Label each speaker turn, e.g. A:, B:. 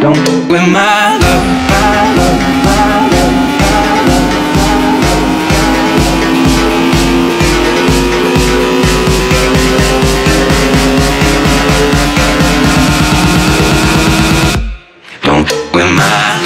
A: Don't with my love. Don't with my